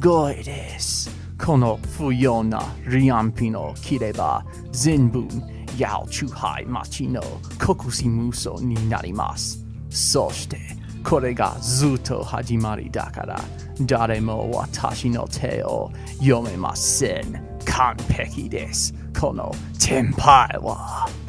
ごいです。この不要なリアンピの切れば全部ヤオチュハイ町の国士無双になります。そしてこれがずっと始まりだから誰も私の手を読めません。完璧です。このテンパイは。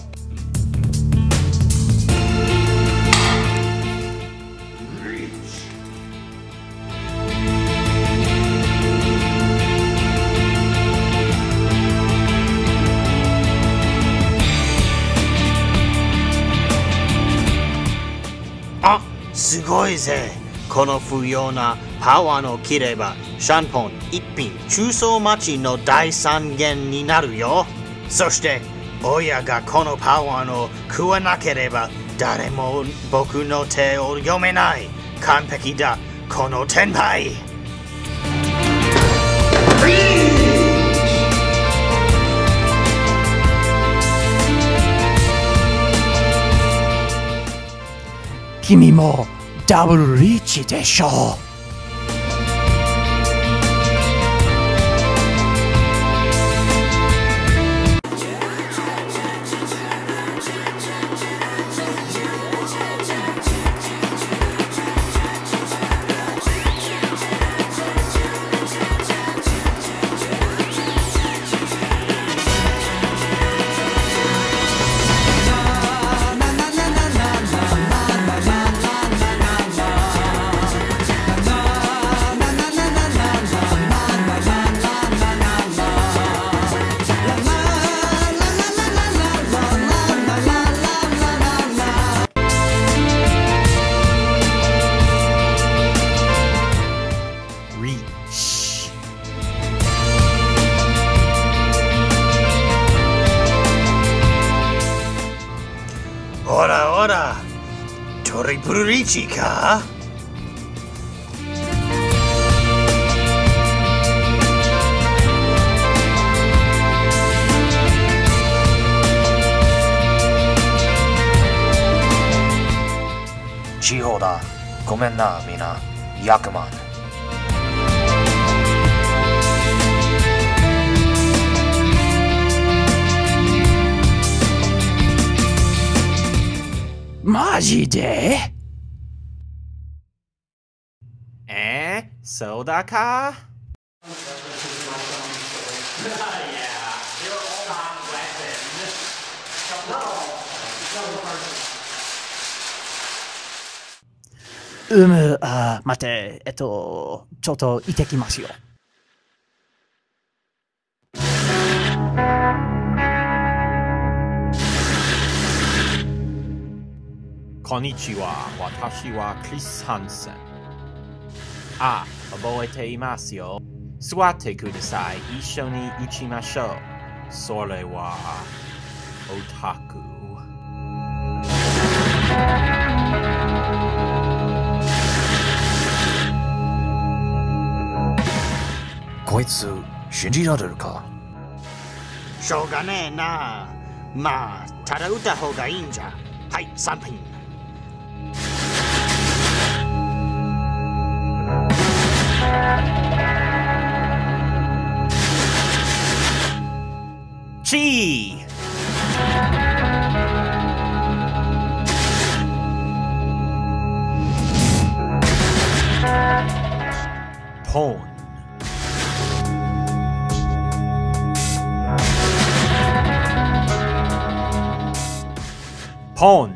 いぜこの不要なパワーの切ればシャンポン一品中層町の大三元になるよ。そして親がこのパワーの食わなければ誰も僕の手を読めない。完璧だこの天杯君も double reach it, eh, Esho. dobry pruričika. Čihoda, komenná mina, Jakman. マジで？え？ー、そうだか？うむ、あ、待って、えっと、ちょっと行ってきますよ。こんにちは。私はクリス・ハンセン。あ、覚えていますよ。座ってください。一緒に打ちましょう。それは、オタク。こいつ信じられるか？しょうがねえなまあただ打った方がいいんじゃはい3品ポンポン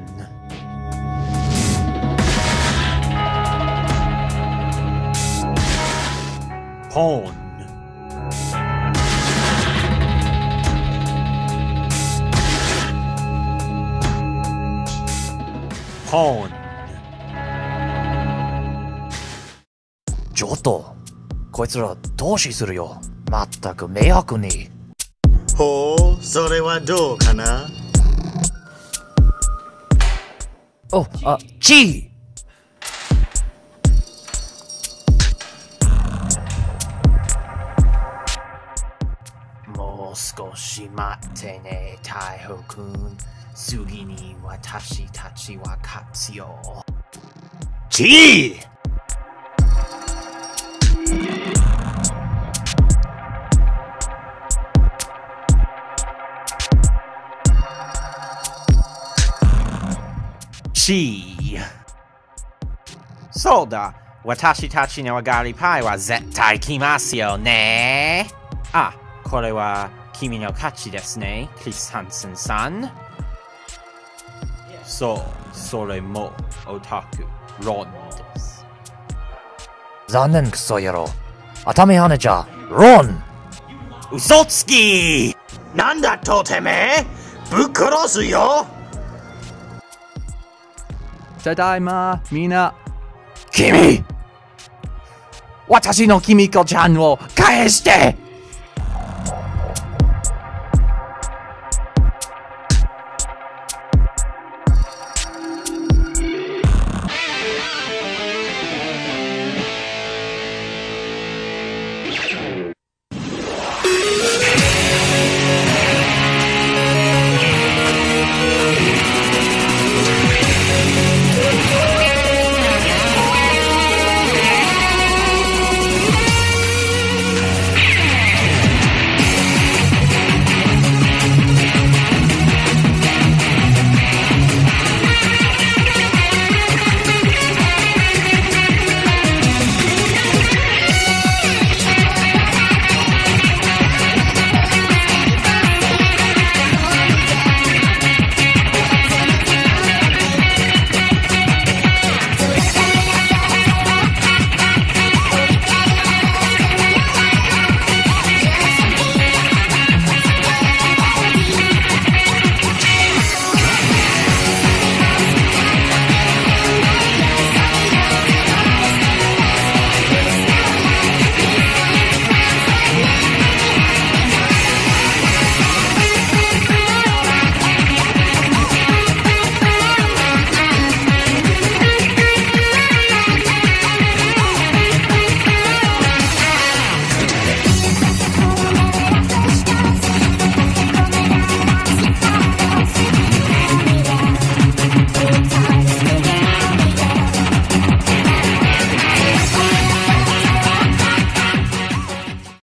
ポンポンちょっとこいつら投資するよ。まったく迷惑に。ほうそれはどうかな？おあチもう少し待ってね、太陽くん。次に私たちは勝つよ。チーしい。そうだ。私たちの上がりパイは絶対来ますよね。あ、これは君の勝ちですね、クリス・ハンセンさん。そう、それもオタク、ロンです。残念クソ野郎。頭跳ねちゃ、ロン嘘つきなんだとてめえぶっ殺すよただいま、みんな。君私の君子ちゃんを返して